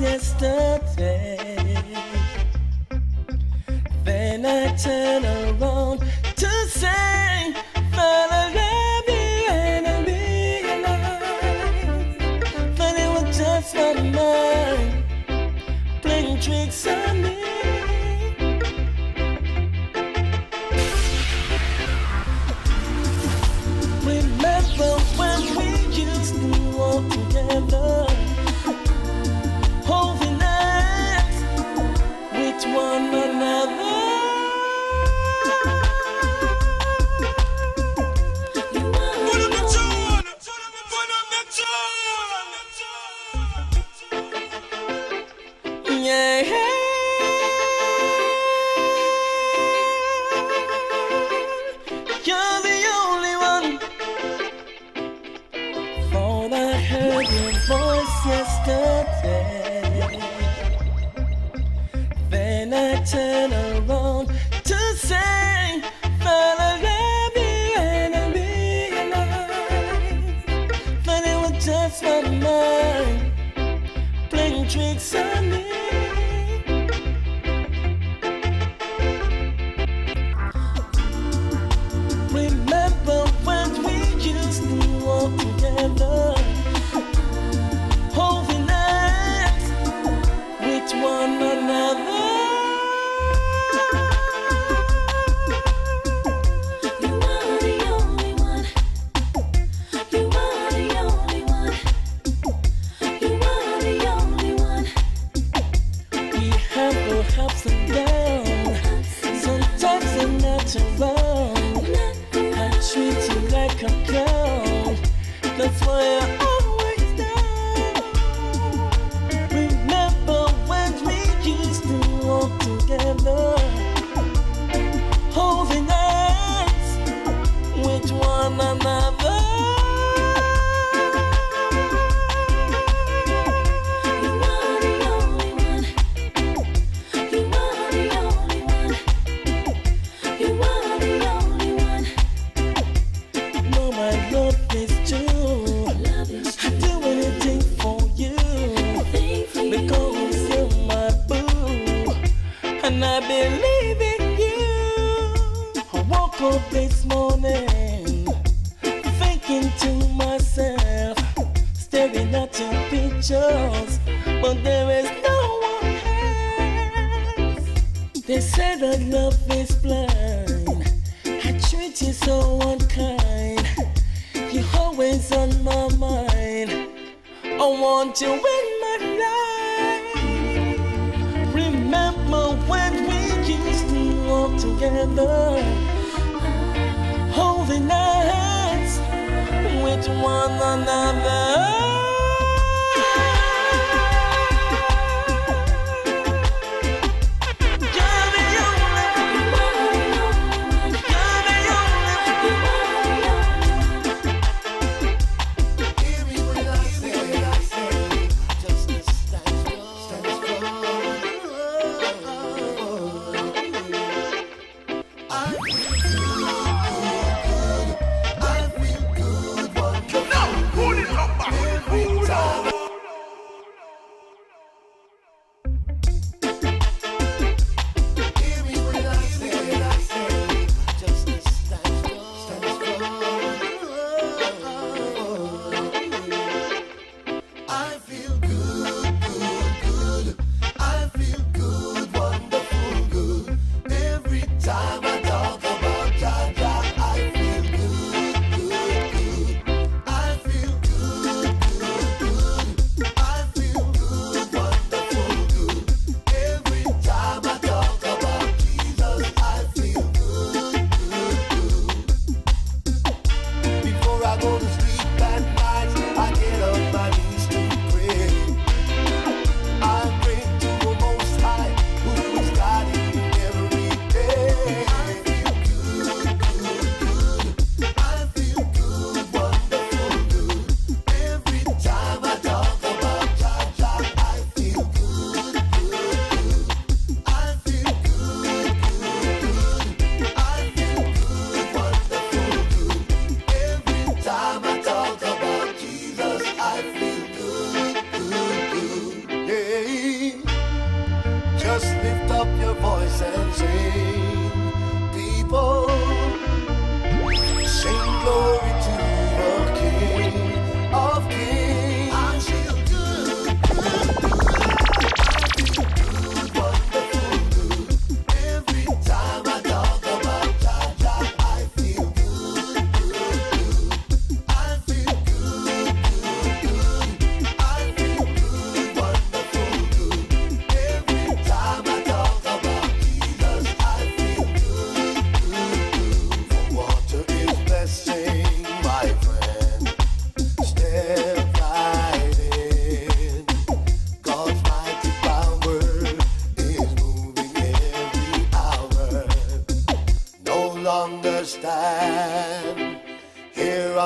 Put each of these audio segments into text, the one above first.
yesterday. Then I turn around to say. my mind, playing tricks on me. I want you in my life. Remember when we used to walk together, holding hands with one another.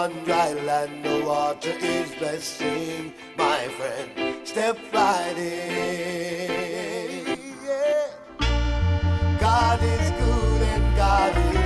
on dry land, the water is blessing, my friend. Step right in. God is good and God is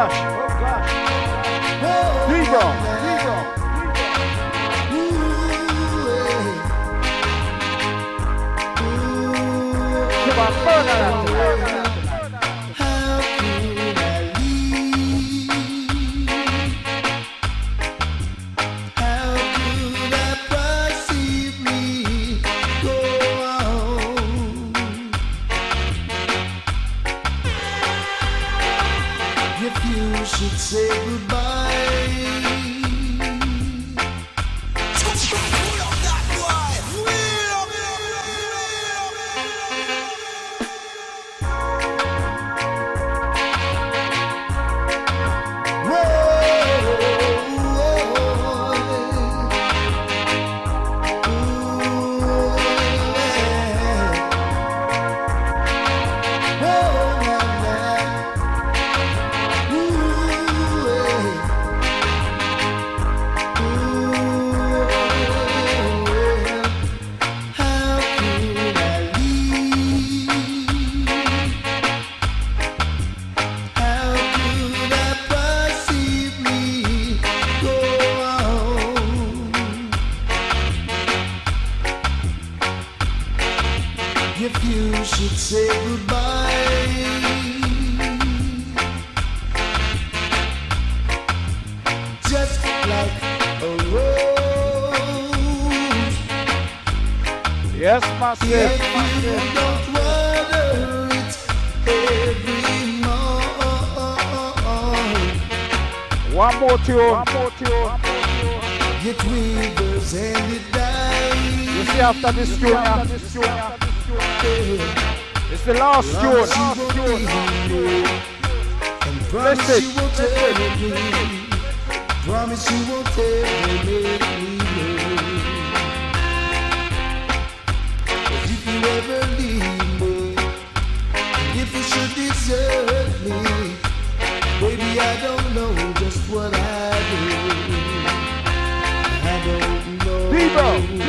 gosh. Negro. Negro. Negro. Negro. One more tune. One more tune. Get weavers and it dies. You see after this tune, after this tune. It's the last tune. Last tune. And promise Listen. you won't tell me. Promise you won't tell me. Ever leave me, if you should desert me. People.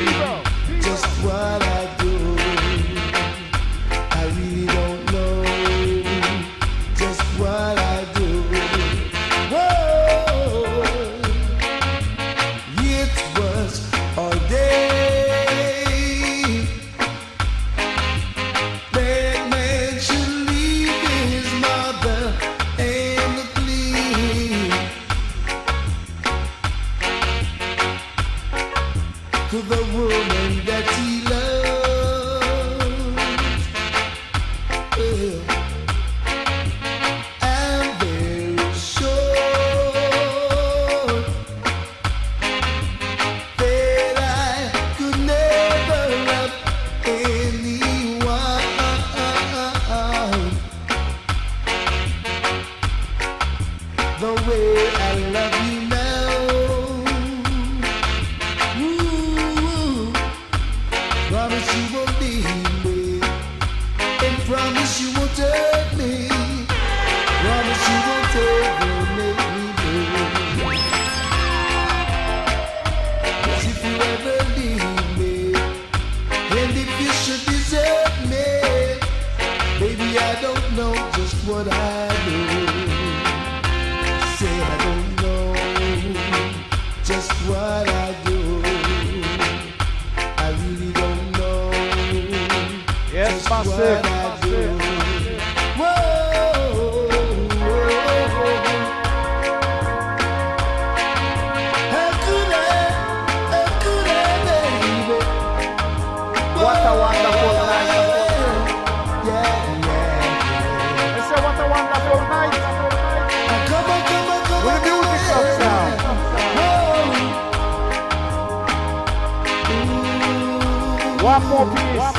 One more piece.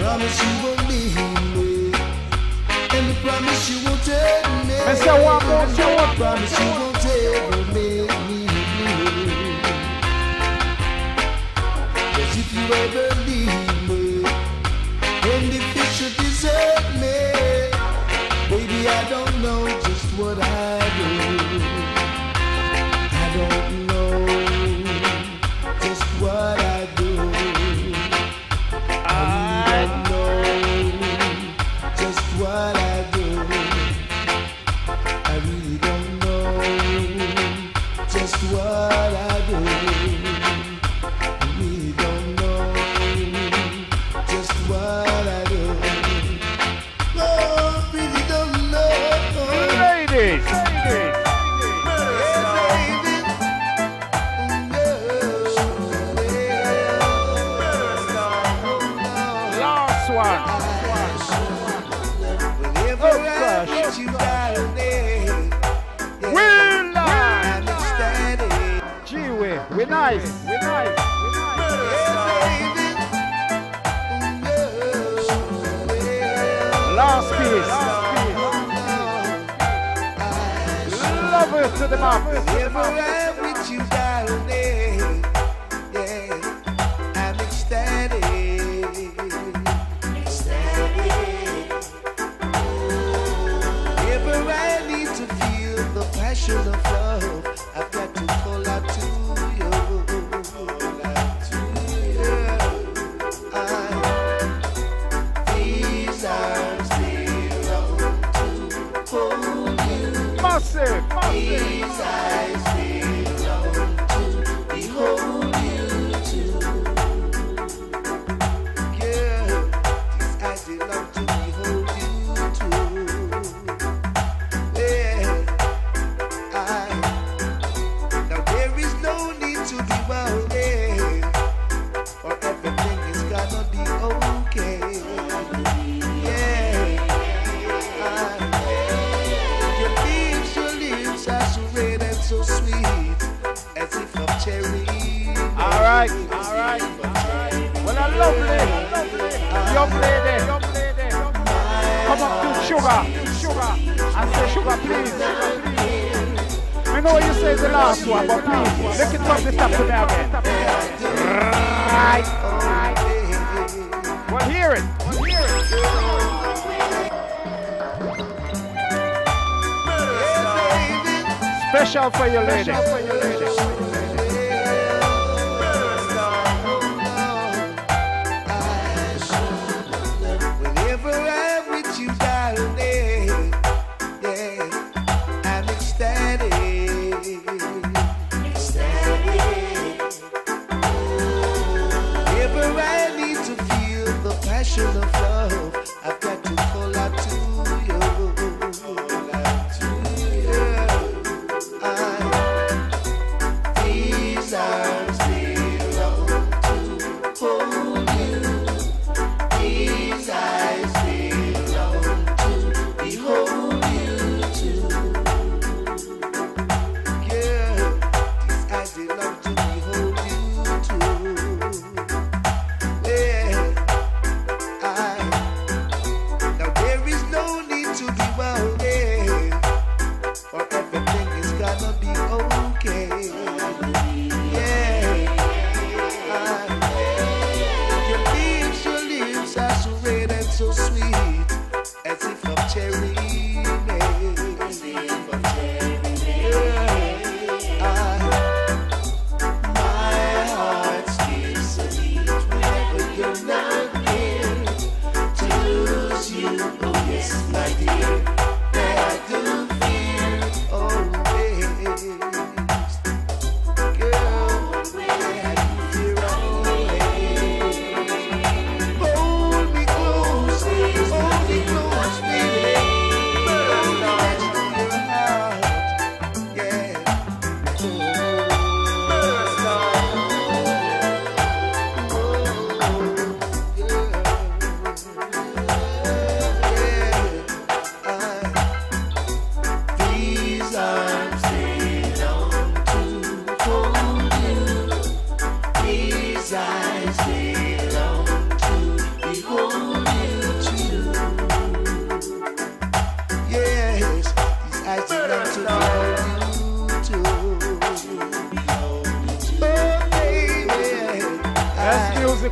Promise you won't leave me. And the promise you won't take me. I said one more tune. Promise you won't take me. Cause if you ever leave me, and if you should desert me, baby, I don't know just what I. Right. Well, hear it. Hear it. Special for your lady.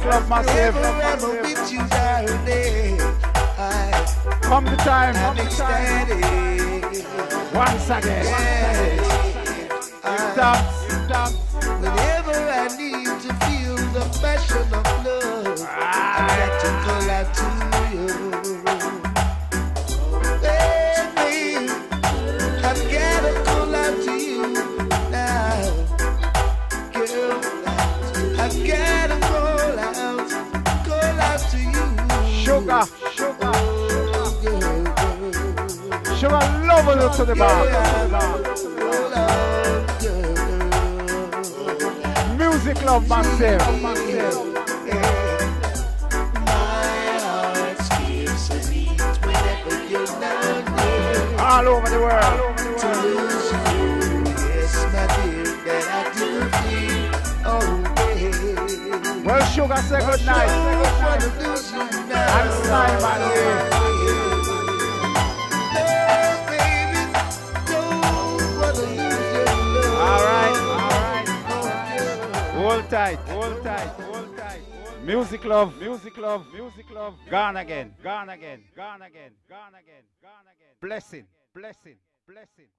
Love Massive. Forever with you, darling. I Come the time, come the time. Once again. Yes. I- Dance, dance. Whenever I need to feel the passion of love, I got to call Love it to the girl. Music Love Massive. All over the world. Well, Sugar, say good night. I'm Simon here. Tight, hold tight, hold tight. Music love, music love, music love. Gone again, gone again, gone again, gone again, gone again. Blessing, blessing, blessing.